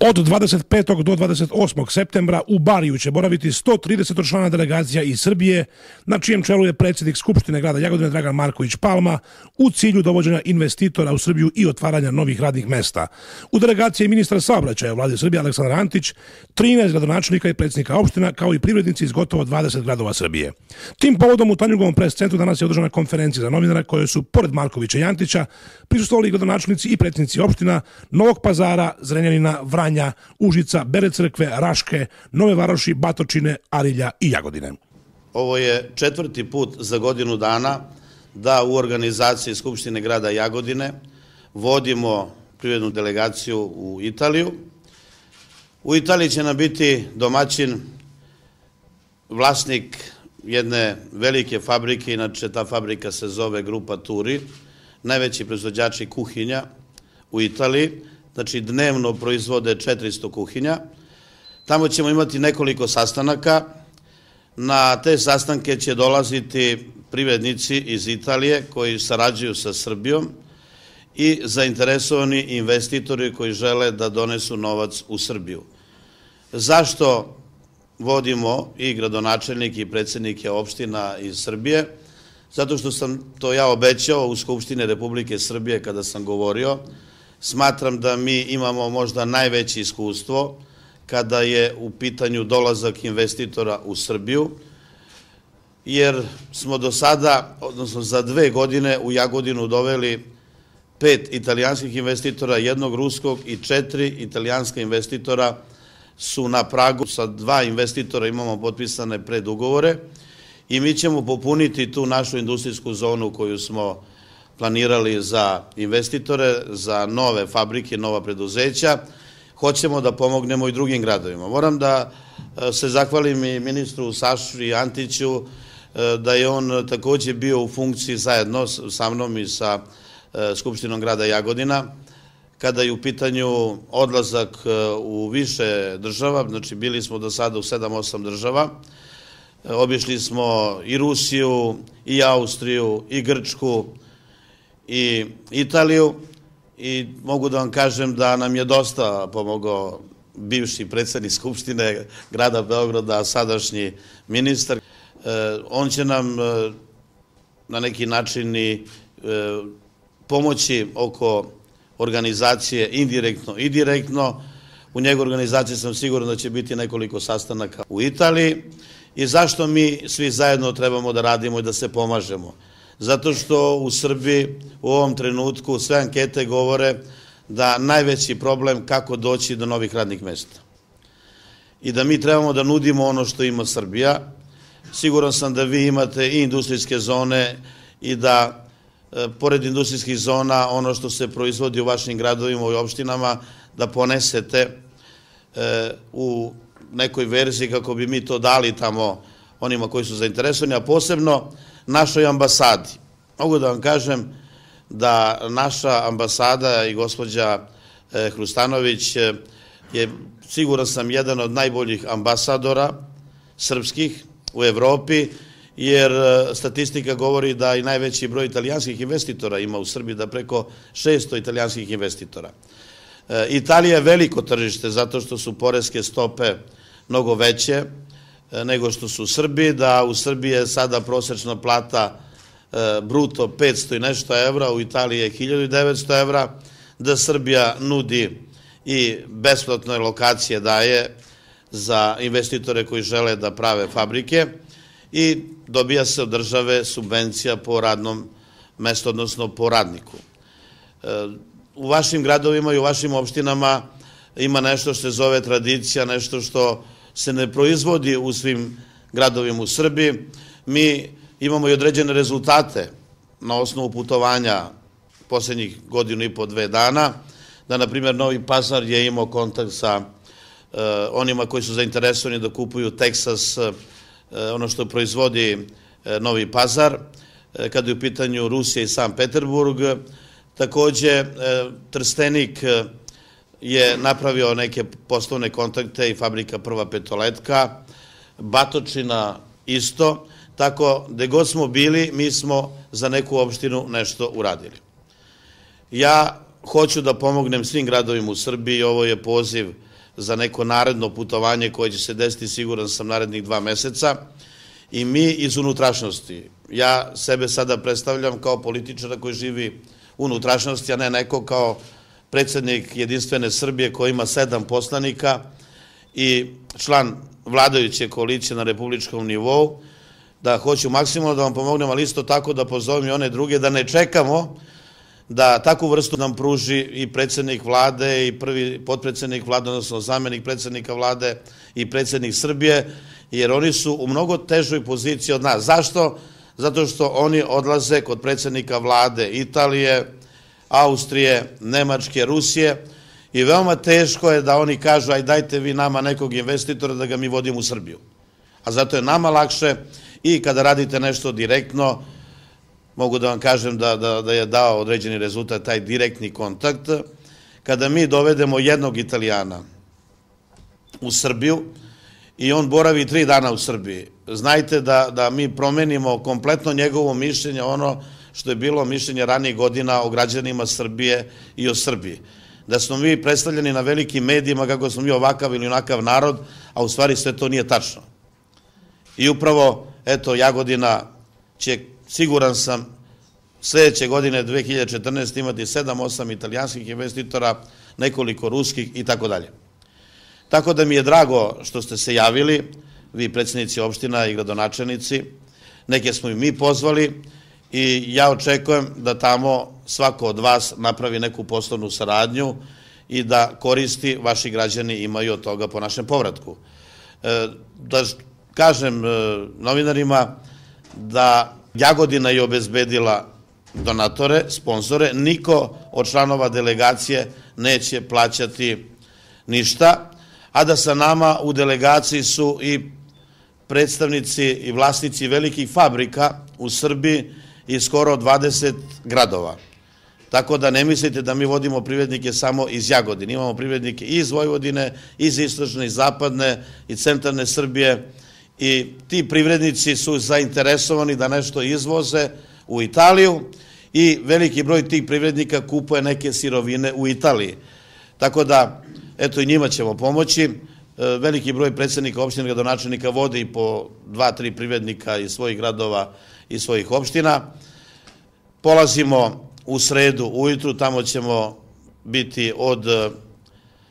Od 25. do 28. septembra u Bariju će boraviti 130 člana delegacija iz Srbije, na čijem čelu je predsjednik Skupštine grada Jagodine Dragan Marković Palma, u cilju dovođenja investitora u Srbiju i otvaranja novih radnih mesta. U delegaciji je ministar saobraćaja vlade Srbije Aleksandar Antić, 13 gradonačelnika i predsjednika opština, kao i privrednici iz gotovo 20 gradova Srbije. Tim povodom u Tanjugovom pres centru danas je održana konferencija za novinara koje su, pored Markovića i Antića, prisustovali gradonačelnici i predsjednici opština Novog pazara, Zrenjanina, Vranja, Užica, Bere crkve, Raške, Nove Varoši, Batočine, Arilja i Jagodine. Ovo je četvrti put za godinu dana da u organizaciji Skupštine grada Jagodine vodimo privrednu delegaciju u Italiju. U Italiji će nam biti domaćin vlasnik jedne velike fabrike, inače ta fabrika se zove Grupa Turi, najveći proizvođači kuhinja u Italiji, znači dnevno proizvode 400 kuhinja. Tamo ćemo imati nekoliko sastanaka. Na te sastanke će dolaziti privrednici iz Italije koji sarađuju sa Srbijom i zainteresovani investitori koji žele da donesu novac u Srbiju. Zašto vodimo i gradonačelnik i predsednike opština iz Srbije? Zato što sam to ja obećao u Skupštine Republike Srbije kada sam govorio, Smatram da mi imamo možda najveće iskustvo kada je u pitanju dolazak investitora u Srbiju, jer smo do sada, odnosno za dve godine u Jagodinu doveli pet italijanskih investitora, jednog ruskog i četiri italijanska investitora su na pragu. Sa dva investitora imamo potpisane predugovore i mi ćemo popuniti tu našu industrijsku zonu koju smo planirali za investitore, za nove fabrike, nova preduzeća. Hoćemo da pomognemo i drugim gradovima. Moram da e, se zahvalim i ministru Saši Antiću, e, da je on takođe bio u funkciji zajedno sa mnom i sa e, Skupštinom grada Jagodina, kada je u pitanju odlazak u više država, znači bili smo do sada u 7-8 država, obišli smo i Rusiju, i Austriju, i Grčku, i Italiju i mogu da vam kažem da nam je dosta pomogao bivši predsednik Skupštine grada Beograda, sadašnji ministar. E, on će nam e, na neki način i e, pomoći oko organizacije indirektno i direktno. U njegov organizaciji sam siguran da će biti nekoliko sastanaka u Italiji. I zašto mi svi zajedno trebamo da radimo i da se pomažemo? Zato što u Srbiji u ovom trenutku sve ankete govore da najveći problem kako doći do novih radnih mesta. I da mi trebamo da nudimo ono što ima Srbija. Siguran sam da vi imate i industrijske zone i da e, pored industrijskih zona ono što se proizvodi u vašim gradovima i opštinama da ponesete e, u nekoj verziji kako bi mi to dali tamo onima koji su zainteresovani, a posebno našoj ambasadi. Mogu da vam kažem da naša ambasada i gospođa e, Hrustanović e, je, siguran sam, jedan od najboljih ambasadora srpskih u Evropi, jer e, statistika govori da i najveći broj italijanskih investitora ima u Srbiji, da preko 600 italijanskih investitora. Italija je veliko tržište zato što su poreske stope mnogo veće, nego što su u Srbiji, da u Srbiji je sada prosečna plata e, bruto 500 i nešto evra, u Italiji je 1900 evra, da Srbija nudi i besplatne lokacije daje za investitore koji žele da prave fabrike i dobija se od države subvencija po radnom mestu, odnosno po radniku. E, u vašim gradovima i u vašim opštinama ima nešto što se zove tradicija, nešto što se ne proizvodi u svim gradovima u Srbiji. Mi imamo i određene rezultate na osnovu putovanja poslednjih godinu i po dve dana, da, na primjer, Novi Pazar je imao kontakt sa uh, onima koji su zainteresovani da kupuju Teksas, uh, ono što proizvodi uh, Novi Pazar, kada je u pitanju Rusija i San Peterburg. Takođe, Trstenik je napravio neke poslovne kontakte i fabrika Prva petoletka, Batočina isto, tako da god smo bili, mi smo za neku opštinu nešto uradili. Ja hoću da pomognem svim gradovima u Srbiji, ovo je poziv za neko naredno putovanje koje će se desiti siguran sam narednih dva meseca i mi iz unutrašnosti, ja sebe sada predstavljam kao političara koji živi u unutrašnosti, a ne neko kao predsednik Jedinstvene Srbije koji ima sedam poslanika i član vladajuće koalicije na republičkom nivou, da hoću maksimalno da vam pomognem, ali isto tako da pozovem i one druge, da ne čekamo da takvu vrstu nam pruži i predsednik vlade i prvi potpredsednik vlade, odnosno zamenik predsednika vlade i predsednik Srbije, jer oni su u mnogo težoj poziciji od nas. Zašto? Zato što oni odlaze kod predsednika vlade Italije, Austrije, Nemačke, Rusije i veoma teško je da oni kažu aj dajte vi nama nekog investitora da ga mi vodimo u Srbiju. A zato je nama lakše i kada radite nešto direktno, mogu da vam kažem da, da, da je dao određeni rezultat taj direktni kontakt. Kada mi dovedemo jednog Italijana u Srbiju i on boravi tri dana u Srbiji, znajte da, da mi promenimo kompletno njegovo mišljenje, ono što je bilo mišljenje ranijih godina o građanima Srbije i o Srbiji. Da smo mi predstavljeni na velikim medijima kako smo mi ovakav ili onakav narod, a u stvari sve to nije tačno. I upravo, eto, Jagodina će siguran sam, sledeće godine 2014 imati 7-8 italijanskih investitora, nekoliko ruskih i tako dalje. Tako da mi je drago što ste se javili, vi predsednici opština i gradonačelnici, neke smo i mi pozvali i ja očekujem da tamo svako od vas napravi neku poslovnu saradnju i da koristi vaši građani imaju od toga po našem povratku. E, da kažem e, novinarima da Jagodina je obezbedila donatore, sponzore, niko od članova delegacije neće plaćati ništa, a da sa nama u delegaciji su i predstavnici i vlasnici velikih fabrika u Srbiji i skoro 20 gradova. Tako da ne mislite da mi vodimo privrednike samo iz Jagodine. Imamo privrednike i iz Vojvodine, iz istočne, iz zapadne i centralne Srbije, i ti privrednici su zainteresovani da nešto izvoze u Italiju i veliki broj tih privrednika kupuje neke sirovine u Italiji. Tako da, eto i njima ćemo pomoći. E, veliki broj predsednika opština gradonačelnika vode i po dva, tri privrednika iz svojih gradova i svojih opština. Polazimo u sredu ujutru, tamo ćemo biti od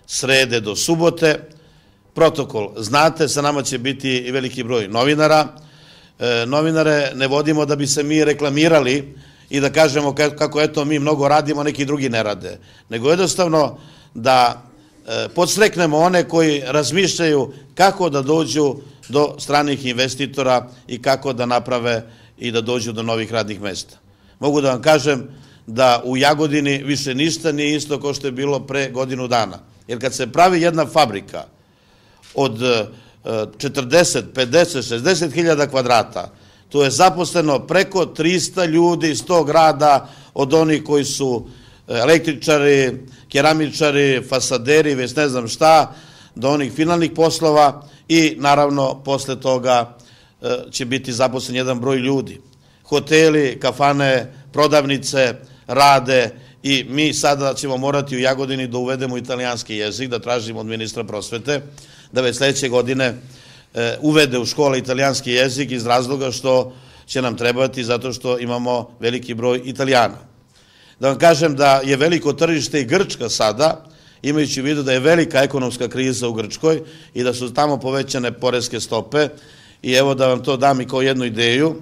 srede do subote protokol. Znate, sa nama će biti i veliki broj novinara. E, novinare ne vodimo da bi se mi reklamirali i da kažemo kako eto mi mnogo radimo, neki drugi ne rade. Nego jednostavno da e, podstreknemo one koji razmišljaju kako da dođu do stranih investitora i kako da naprave i da dođu do novih radnih mesta. Mogu da vam kažem da u Jagodini više ništa nije isto kao što je bilo pre godinu dana. Jer kad se pravi jedna fabrika, od 40, 50, 60 hiljada kvadrata. Tu je zaposleno preko 300 ljudi iz tog grada, od onih koji su e, električari, keramičari, fasaderi, već ne znam šta, do onih finalnih poslova i naravno posle toga će biti zaposlen jedan broj ljudi. Hoteli, kafane, prodavnice rade i mi sada ćemo morati u Jagodini da uvedemo italijanski jezik, da tražimo od ministra prosvete, da već sledeće godine e, uvede u škole italijanski jezik iz razloga što će nam trebati zato što imamo veliki broj italijana. Da vam kažem da je veliko tržište i Grčka sada, imajući u vidu da je velika ekonomska kriza u Grčkoj i da su tamo povećane poreske stope i evo da vam to dam i kao jednu ideju,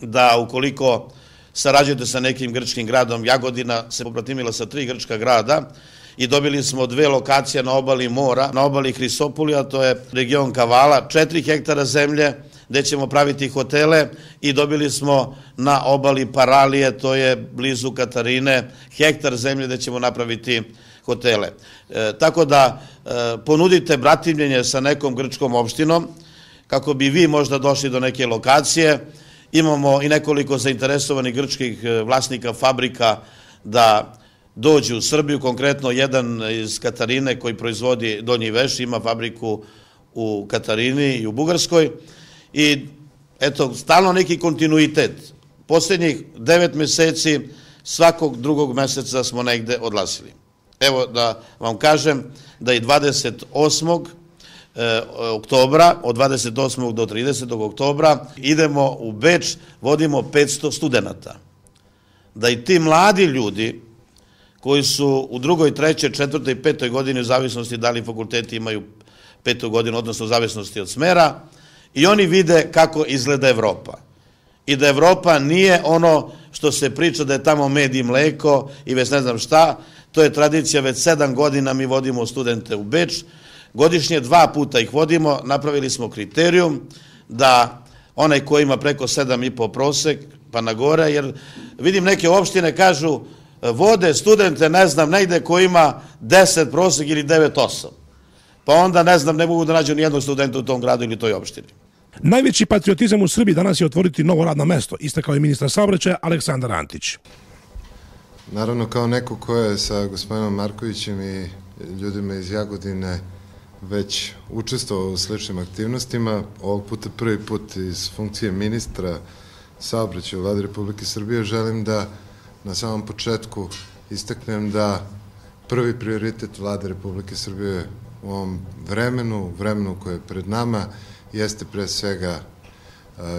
da ukoliko sarađujete sa nekim grčkim gradom, Jagodina se popratimila sa tri grčka grada, i dobili smo dve lokacije na obali mora, na obali Hrisopolija, to je region Kavala, 4 hektara zemlje gde ćemo praviti hotele i dobili smo na obali Paralije, to je blizu Katarine, hektar zemlje gde ćemo napraviti hotele. E, tako da e, ponudite bratimljenje sa nekom grčkom opštinom, kako bi vi možda došli do neke lokacije. Imamo i nekoliko zainteresovanih grčkih e, vlasnika fabrika da dođu u Srbiju, konkretno jedan iz Katarine koji proizvodi donji veš, ima fabriku u Katarini i u Bugarskoj i eto, stalno neki kontinuitet. Poslednjih devet meseci svakog drugog meseca smo negde odlasili. Evo da vam kažem da i 28. E, oktobra, od 28. do 30. oktobra idemo u Beč, vodimo 500 studenta. Da i ti mladi ljudi koji su u drugoj, trećoj, četvrtoj i petoj godini u zavisnosti da li fakulteti imaju petu godinu, odnosno u zavisnosti od smera, i oni vide kako izgleda Evropa. I da Evropa nije ono što se priča da je tamo med i mleko i već ne znam šta, to je tradicija, već sedam godina mi vodimo studente u Beč, godišnje dva puta ih vodimo, napravili smo kriterijum da onaj ko ima preko 7,5 prosek, pa na gore, jer vidim neke opštine kažu vode studente, ne znam, negde ko ima 10 prosek ili 9-8. Pa onda, ne znam, ne mogu da nađu nijednog studenta u tom gradu ili toj opštini. Najveći patriotizam u Srbiji danas je otvoriti novo radno mesto, istakao je ministar saobraćaja Aleksandar Antić. Naravno, kao neko ko je sa gospodinom Markovićem i ljudima iz Jagodine već učestvovao u sličnim aktivnostima, ovog puta prvi put iz funkcije ministra saobraćaja u vladi Republike Srbije, želim da na samom početku istaknem da prvi prioritet vlade Republike Srbije u ovom vremenu, vremenu koje je pred nama, jeste pre svega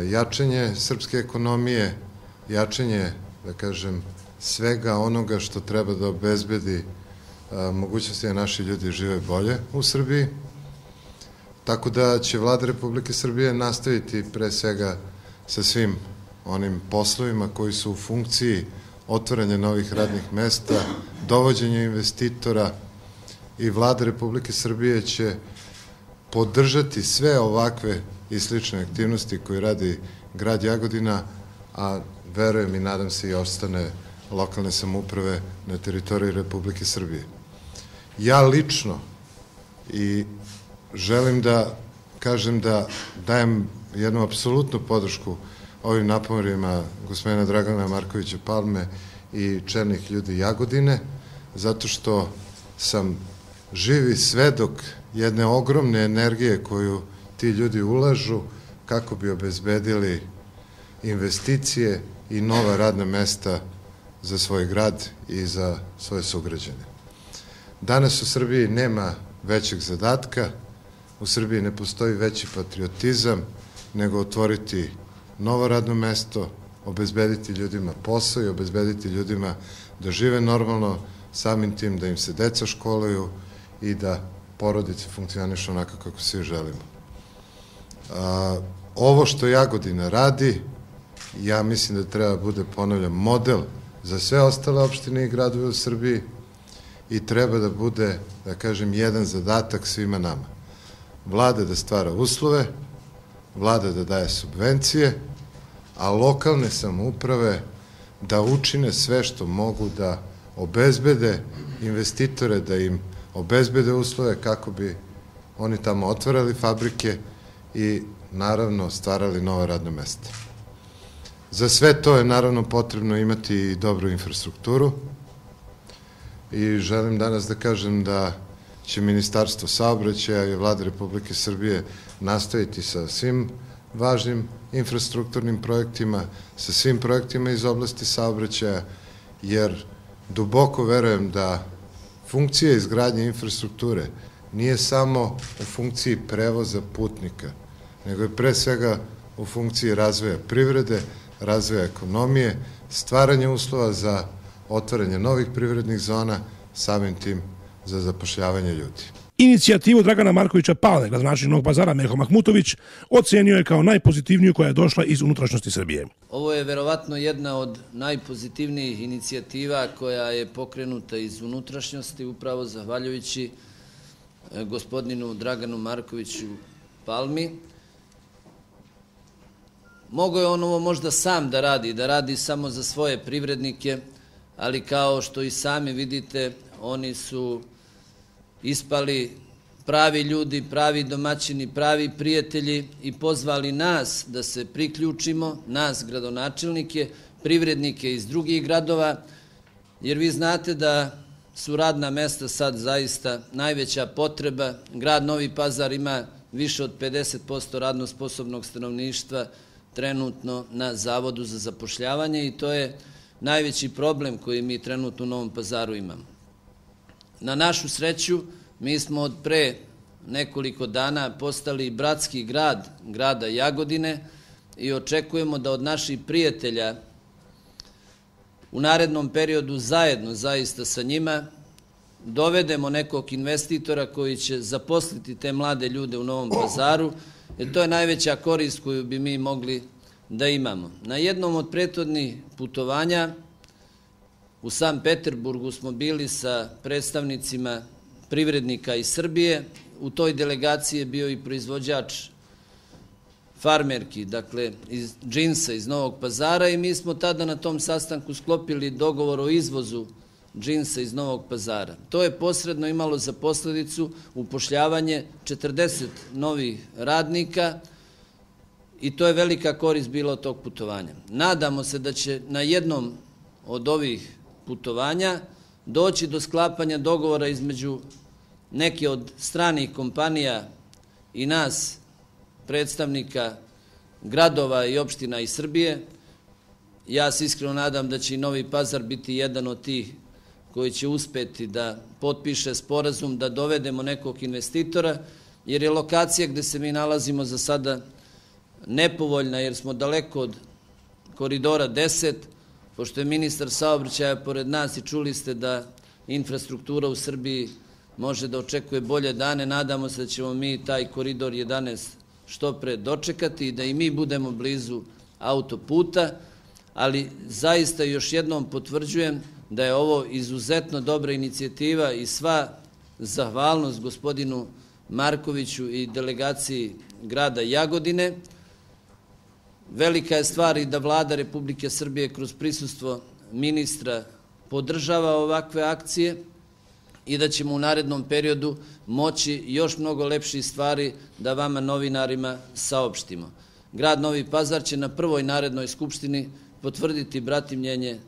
jačanje srpske ekonomije, jačanje, da kažem, svega onoga što treba da obezbedi mogućnosti da naši ljudi žive bolje u Srbiji. Tako da će vlada Republike Srbije nastaviti pre svega sa svim onim poslovima koji su u funkciji otvaranja novih radnih mesta, dovođenja investitora i vlada Republike Srbije će podržati sve ovakve i slične aktivnosti koje radi grad Jagodina, a verujem i nadam se i ostane lokalne samuprave na teritoriji Republike Srbije. Ja lično i želim da kažem da dajem jednu apsolutnu podršku ovim naporima gospodina Dragana Markovića Palme i černih ljudi Jagodine, zato što sam živi svedok jedne ogromne energije koju ti ljudi ulažu kako bi obezbedili investicije i nova radna mesta za svoj grad i za svoje sugrađane. Danas u Srbiji nema većeg zadatka, u Srbiji ne postoji veći patriotizam nego otvoriti novo radno mesto, obezbediti ljudima posao i obezbediti ljudima da žive normalno, samim tim da im se deca školuju i da porodice funkcionišu onako kako svi želimo. A, ovo što Jagodina radi, ja mislim da treba bude, ponavljam, model za sve ostale opštine i gradove u Srbiji i treba da bude, da kažem, jedan zadatak svima nama. Vlada da stvara uslove, vlada da daje subvencije, a lokalne samouprave da učine sve što mogu da obezbede investitore, da im obezbede uslove kako bi oni tamo otvarali fabrike i naravno stvarali nova radna mesta. Za sve to je naravno potrebno imati i dobru infrastrukturu i želim danas da kažem da će Ministarstvo saobraćaja i vlade Republike Srbije nastaviti sa svim važnim infrastrukturnim projektima, sa svim projektima iz oblasti saobraćaja, jer duboko verujem da funkcija izgradnje infrastrukture nije samo u funkciji prevoza putnika, nego je pre svega u funkciji razvoja privrede, razvoja ekonomije, stvaranja uslova za otvaranje novih privrednih zona, samim tim za zapošljavanje ljudi. Inicijativu Dragana Markovića Palne, gradonačelnik Novog pazara Meho Mahmutović, ocenio je kao najpozitivniju koja je došla iz unutrašnjosti Srbije. Ovo je verovatno jedna od najpozitivnijih inicijativa koja je pokrenuta iz unutrašnjosti, upravo zahvaljujući e, gospodinu Draganu Markoviću Palmi. Mogo je on ovo možda sam da radi, da radi samo za svoje privrednike, ali kao što i sami vidite, oni su ispali pravi ljudi, pravi domaćini, pravi prijatelji i pozvali nas da se priključimo, nas gradonačelnike, privrednike iz drugih gradova, jer vi znate da su radna mesta sad zaista najveća potreba. Grad Novi Pazar ima više od 50% radno sposobnog stanovništva trenutno na Zavodu za zapošljavanje i to je najveći problem koji mi trenutno u Novom pazaru imamo. Na našu sreću, mi smo od pre nekoliko dana postali bratski grad grada Jagodine i očekujemo da od naših prijatelja u narednom periodu zajedno zaista sa njima dovedemo nekog investitora koji će zaposliti te mlade ljude u Novom pazaru, jer to je najveća korist koju bi mi mogli da imamo. Na jednom od prethodnih putovanja u San Peterburgu smo bili sa predstavnicima privrednika iz Srbije. U toj delegaciji je bio i proizvođač farmerki, dakle iz džinsa iz Novog pazara i mi smo tada na tom sastanku sklopili dogovor o izvozu džinsa iz Novog pazara. To je posredno imalo za posledicu upošljavanje 40 novih radnika i to je velika korist bila od tog putovanja. Nadamo se da će na jednom od ovih putovanja doći do sklapanja dogovora između neke od stranih kompanija i nas, predstavnika gradova i opština iz Srbije. Ja se iskreno nadam da će i Novi Pazar biti jedan od tih koji će uspeti da potpiše sporazum, da dovedemo nekog investitora, jer je lokacija gde se mi nalazimo za sada nepovoljna, jer smo daleko od koridora 10, pošto je ministar saobraćaja pored nas i čuli ste da infrastruktura u Srbiji može da očekuje bolje dane, nadamo se da ćemo mi taj koridor 11 što pre dočekati i da i mi budemo blizu autoputa, ali zaista još jednom potvrđujem da je ovo izuzetno dobra inicijativa i sva zahvalnost gospodinu Markoviću i delegaciji grada Jagodine. Velika je stvar i da vlada Republike Srbije kroz prisustvo ministra podržava ovakve akcije i da ćemo u narednom periodu moći još mnogo lepših stvari da vama novinarima saopštimo. Grad Novi Pazar će na prvoj narednoj skupštini potvrditi bratimljenje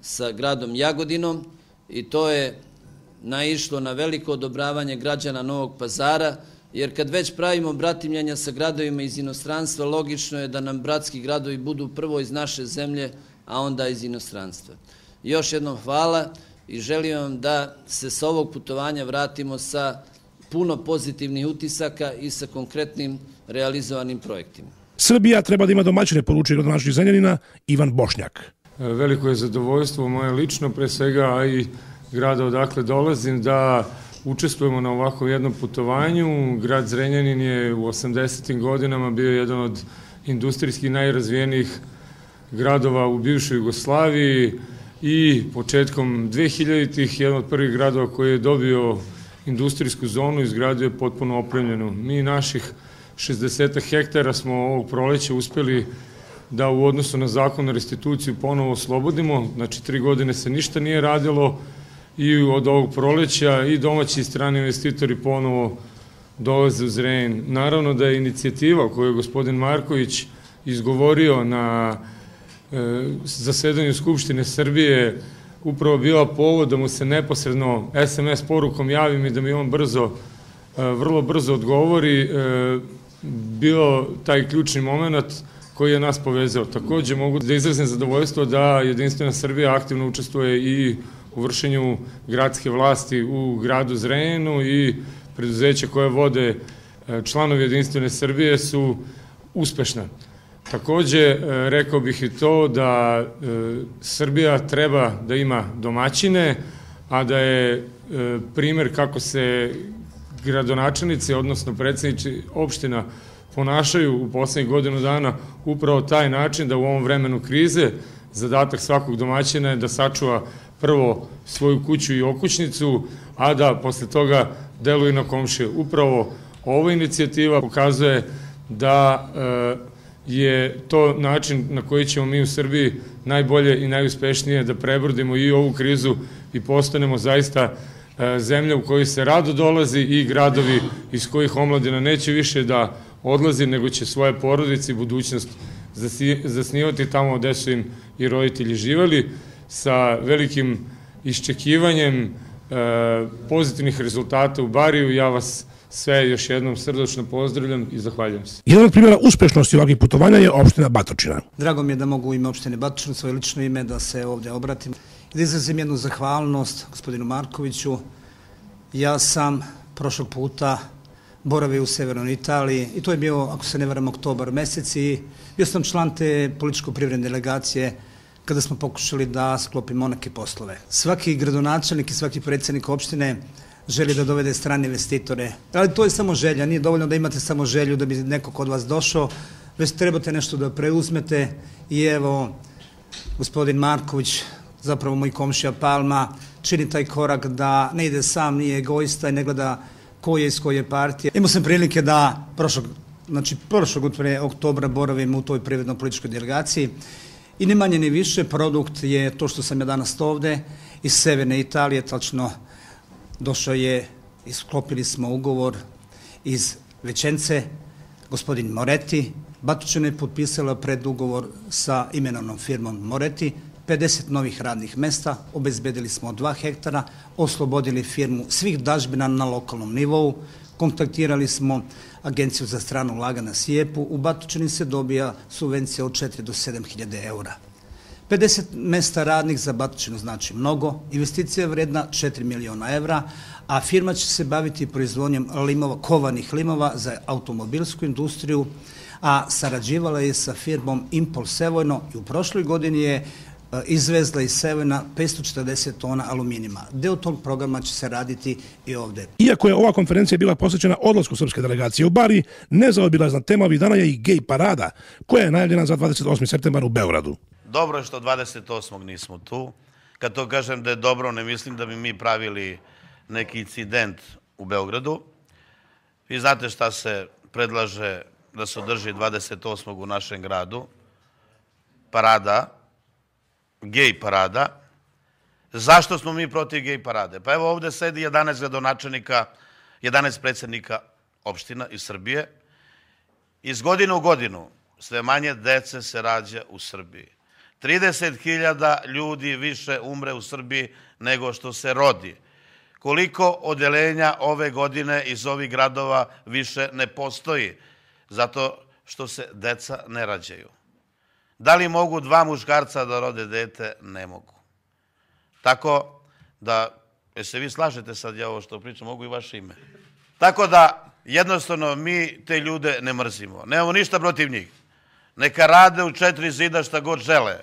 sa gradom Jagodinom i to je naišlo na veliko odobravanje građana Novog Pazara, jer kad već pravimo bratimljenja sa gradovima iz inostranstva, logično je da nam bratski gradovi budu prvo iz naše zemlje, a onda iz inostranstva. Još jednom hvala i želim vam da se sa ovog putovanja vratimo sa puno pozitivnih utisaka i sa konkretnim realizovanim projektima. Srbija treba da ima domaćine, poručuje gradonačnih zemljanina Ivan Bošnjak. Veliko je zadovoljstvo moje lično, pre svega, a i grada odakle dolazim, da učestvujemo na ovako jednom putovanju. Grad Zrenjanin je u 80. godinama bio jedan od industrijskih najrazvijenijih gradova u bivšoj Jugoslaviji i početkom 2000-ih jedan od prvih gradova koji je dobio industrijsku zonu izgradio je potpuno opremljenu. Mi naših 60 hektara smo ovog proleća uspeli da u odnosu na zakon o restituciju ponovo oslobodimo, znači tri godine se ništa nije radilo i od ovog proleća i domaći i strani investitori ponovo dolaze u Zrenjanin. Naravno da je inicijativa koju je gospodin Marković izgovorio na e, zasedanju Skupštine Srbije upravo bila povod da mu se neposredno SMS porukom javim i da mi on brzo, e, vrlo brzo odgovori, e, bio taj ključni moment koji je nas povezao. Takođe mogu da izrazim zadovoljstvo da Jedinstvena Srbija aktivno učestvuje i u vršenju gradske vlasti u gradu Zrenjenu i preduzeća koje vode e, članovi Jedinstvene Srbije su uspešna. Takođe, e, rekao bih i to da e, Srbija treba da ima domaćine, a da je primer kako se gradonačelnici, odnosno predsednici opština ponašaju u poslednjih godinu dana upravo taj način da u ovom vremenu krize zadatak svakog domaćina je da sačuva prvo svoju kuću i okućnicu, a da posle toga deluje na komšije. Upravo ova inicijativa pokazuje da e, je to način na koji ćemo mi u Srbiji najbolje i najuspešnije da prebrodimo i ovu krizu i postanemo zaista e, zemlja u kojoj se rado dolazi i gradovi iz kojih omladina neće više da odlazi, nego će svoje porodice i budućnost zasnivati tamo gde su im i roditelji živali, sa velikim iščekivanjem e, pozitivnih rezultata u Bariju. Ja vas sve još jednom srdačno pozdravljam i zahvaljujem se. Jedan od primjera uspešnosti ovakvih putovanja je opština Batočina. Drago mi je da mogu u ime opštine Batočina, svoje lično ime, da se ovde obratim. I da izrazim jednu zahvalnost gospodinu Markoviću. Ja sam prošlog puta boravio u Severnoj Italiji i to je bio, ako se ne varam, oktobar mesec i bio sam član te političko-privredne delegacije kada smo pokušali da sklopimo neke poslove. Svaki gradonačelnik i svaki predsednik opštine želi da dovede strane investitore. Ali to je samo želja, nije dovoljno da imate samo želju da bi neko kod vas došao, već trebate nešto da preuzmete i evo, gospodin Marković, zapravo moj komšija Palma, čini taj korak da ne ide sam, nije egoista i ne gleda ko je iz koje partije. Imao sam prilike da prošlog, znači prošlog oktobra boravim u toj privredno političkoj delegaciji i ne manje ni više produkt je to što sam ja danas ovde iz Severne Italije, tačno došao je i sklopili smo ugovor iz Većence, gospodin Moretti, Batučina je potpisala predugovor sa imenovnom firmom Moretti, 50 novih radnih mesta, obezbedili smo 2 hektara, oslobodili firmu svih dažbina na lokalnom nivou, kontaktirali smo Agenciju za stranu laga na Sijepu, u Batučini se dobija subvencija od 4 do 7 hiljade eura. 50 mesta radnih za Batučinu znači mnogo, investicija je vredna 4 miliona evra, a firma će se baviti proizvodnjom limova, kovanih limova za automobilsku industriju, a sarađivala je sa firmom Impol Sevojno i u prošloj godini je izvezla iz Sevena 540 tona aluminima. Deo tog programa će se raditi i ovde. Iako je ova konferencija bila posvećena odlasku srpske delegacije u Bari, nezaobilazna tema ovih dana je i gej parada, koja je najavljena za 28. septembar u Beogradu. Dobro je što 28. nismo tu. Kad to kažem da je dobro, ne mislim da bi mi pravili neki incident u Beogradu. Vi znate šta se predlaže da se održi 28. u našem gradu. Parada, gej parada. Zašto smo mi protiv gej parade? Pa evo ovde sedi 11 gradonačelnika, 11 predsednika opština iz Srbije. Iz godine u godinu sve manje dece se rađa u Srbiji. 30.000 ljudi više umre u Srbiji nego što se rodi. Koliko odelenja ove godine iz ovih gradova više ne postoji, zato što se deca ne rađaju. Da li mogu dva muškarca da rode dete? Ne mogu. Tako da, je se vi slažete sad ja ovo što pričam, mogu i vaše ime. Tako da, jednostavno, mi te ljude ne mrzimo. Nemamo ništa protiv njih. Neka rade u četiri zida šta god žele,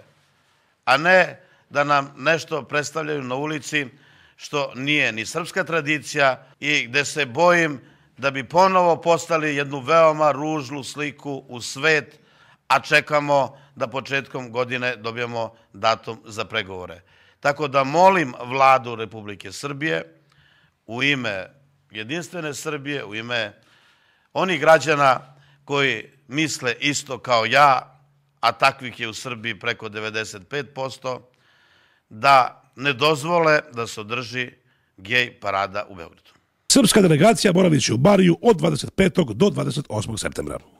a ne da nam nešto predstavljaju na ulici što nije ni srpska tradicija i gde se bojim da bi ponovo postali jednu veoma ružnu sliku u svet, a čekamo da početkom godine dobijemo datum za pregovore. Tako da molim vladu Republike Srbije u ime jedinstvene Srbije, u ime onih građana koji misle isto kao ja, a takvih je u Srbiji preko 95%, da ne dozvole da se održi gej parada u Beogradu. Srpska delegacija boravit će u Bariju od 25. do 28. septembra.